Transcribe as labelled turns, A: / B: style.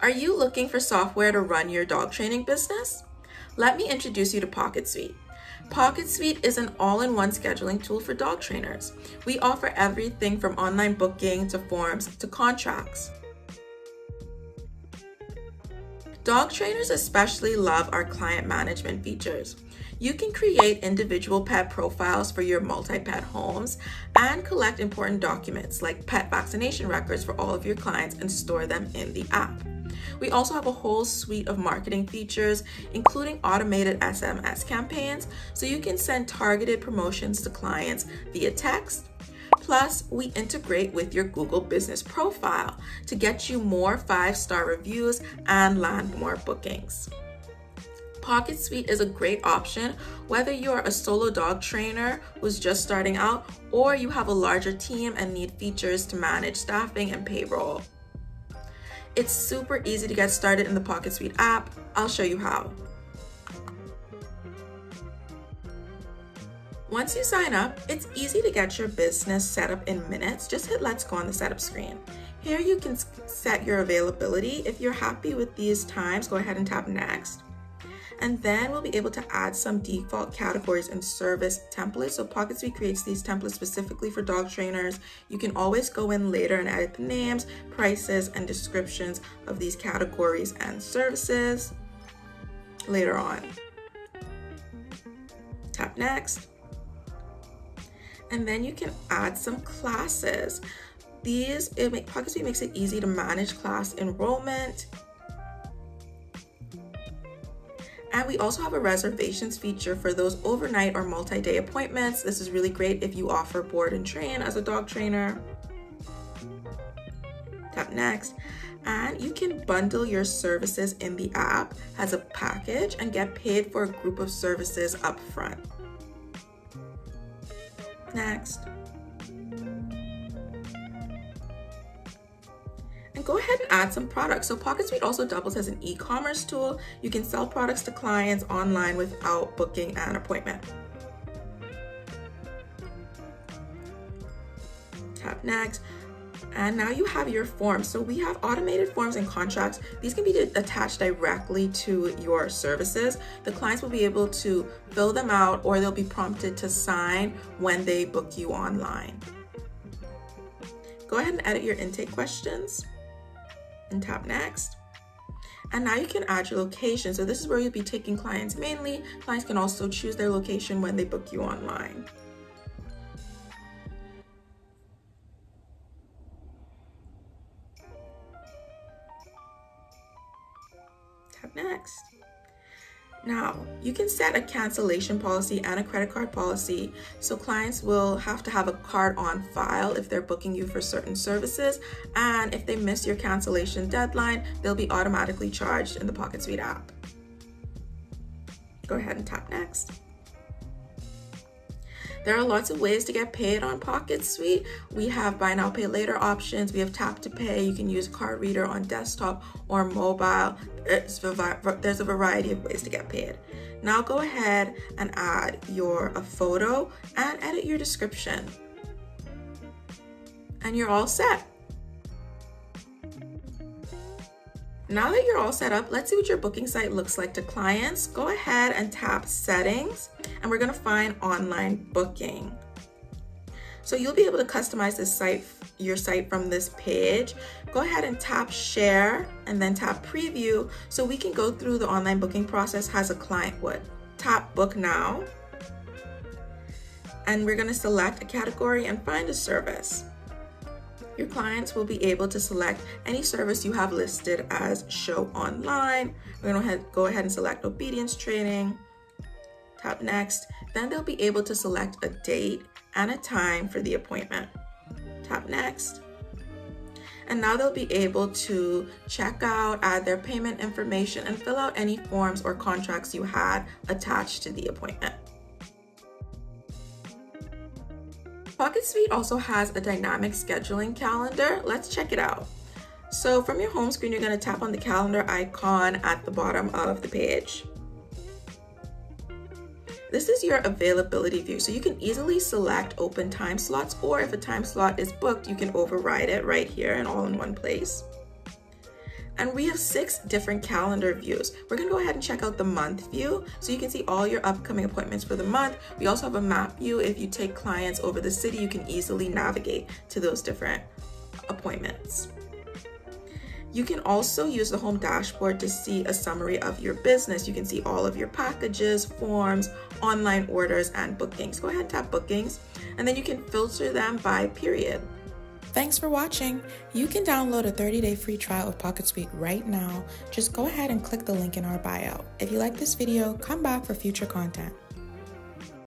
A: Are you looking for software to run your dog training business? Let me introduce you to Pocket Suite. Pocket Suite is an all-in-one scheduling tool for dog trainers. We offer everything from online booking to forms to contracts. Dog trainers especially love our client management features. You can create individual pet profiles for your multi-pet homes and collect important documents like pet vaccination records for all of your clients and store them in the app. We also have a whole suite of marketing features, including automated SMS campaigns, so you can send targeted promotions to clients via text. Plus, we integrate with your Google business profile to get you more five-star reviews and land more bookings. Pocket Suite is a great option whether you're a solo dog trainer who's just starting out or you have a larger team and need features to manage staffing and payroll. It's super easy to get started in the Pocket Suite app. I'll show you how. Once you sign up, it's easy to get your business set up in minutes. Just hit Let's Go on the setup screen. Here you can set your availability. If you're happy with these times, go ahead and tap Next. And then we'll be able to add some default categories and service templates. So Pocket Suite creates these templates specifically for dog trainers. You can always go in later and edit the names, prices, and descriptions of these categories and services later on. Tap next. And then you can add some classes. These, it make, Pocket Suite makes it easy to manage class enrollment, And we also have a reservations feature for those overnight or multi-day appointments. This is really great if you offer board and train as a dog trainer. Tap next. And you can bundle your services in the app as a package and get paid for a group of services up front. Next. Go ahead and add some products. So Pocket Suite also doubles as an e-commerce tool. You can sell products to clients online without booking an appointment. Tap next. And now you have your forms. So we have automated forms and contracts. These can be attached directly to your services. The clients will be able to fill them out or they'll be prompted to sign when they book you online. Go ahead and edit your intake questions and tap next. And now you can add your location. So this is where you'll be taking clients mainly. Clients can also choose their location when they book you online. Tap next. Now, you can set a cancellation policy and a credit card policy. So clients will have to have a card on file if they're booking you for certain services. And if they miss your cancellation deadline, they'll be automatically charged in the Pocket Suite app. Go ahead and tap next. There are lots of ways to get paid on Pocket Suite. We have buy now, pay later options. We have tap to pay. You can use card reader on desktop or mobile. There's a variety of ways to get paid. Now go ahead and add your a photo and edit your description. And you're all set. Now that you're all set up, let's see what your booking site looks like to clients. Go ahead and tap settings and we're gonna find online booking. So you'll be able to customize this site, your site from this page. Go ahead and tap share and then tap preview so we can go through the online booking process as a client would. Tap book now and we're gonna select a category and find a service your clients will be able to select any service you have listed as show online. We're gonna go ahead and select obedience training, tap next. Then they'll be able to select a date and a time for the appointment. Tap next. And now they'll be able to check out, add their payment information, and fill out any forms or contracts you had attached to the appointment. Pocket Suite also has a dynamic scheduling calendar. Let's check it out. So from your home screen, you're gonna tap on the calendar icon at the bottom of the page. This is your availability view. So you can easily select open time slots, or if a time slot is booked, you can override it right here and all in one place. And we have six different calendar views. We're gonna go ahead and check out the month view so you can see all your upcoming appointments for the month. We also have a map view. If you take clients over the city, you can easily navigate to those different appointments. You can also use the home dashboard to see a summary of your business. You can see all of your packages, forms, online orders, and bookings. Go ahead and tap bookings, and then you can filter them by period. Thanks for watching. You can download a 30-day free trial of Pocket Suite right now. Just go ahead and click the link in our bio. If you like this video, come back for future content.